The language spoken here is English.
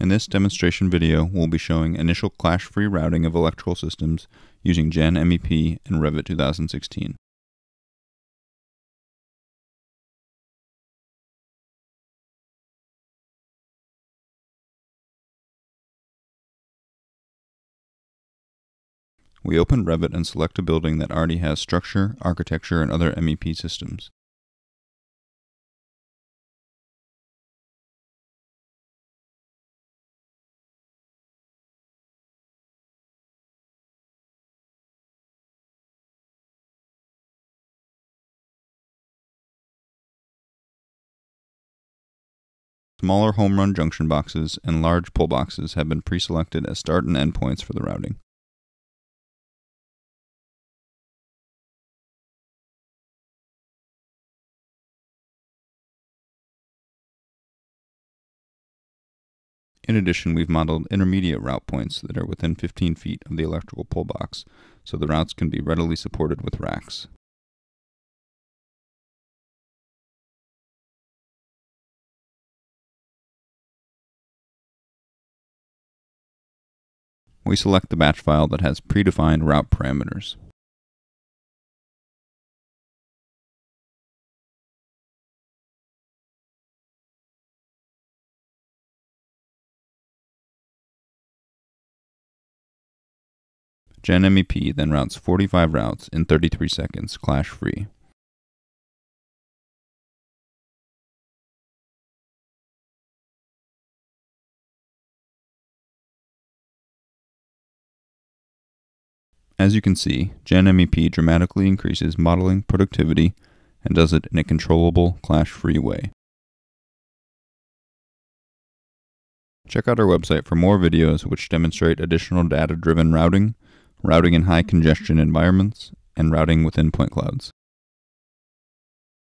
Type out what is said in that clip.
In this demonstration video, we'll be showing initial clash-free routing of electrical systems using Gen MEP and Revit 2016. We open Revit and select a building that already has structure, architecture, and other MEP systems. Smaller home run junction boxes and large pull boxes have been pre-selected as start and end points for the routing. In addition, we've modeled intermediate route points that are within 15 feet of the electrical pull box, so the routes can be readily supported with racks. We select the batch file that has predefined route parameters. Gen MEP then routes 45 routes in 33 seconds, clash free. As you can see, Gen MEP dramatically increases modeling productivity and does it in a controllable, clash-free way. Check out our website for more videos which demonstrate additional data-driven routing, routing in high congestion environments, and routing within point clouds.